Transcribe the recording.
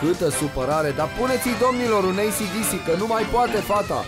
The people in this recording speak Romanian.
Câtă supărare, dar puneți-i domnilor un ACDC că nu mai poate fata.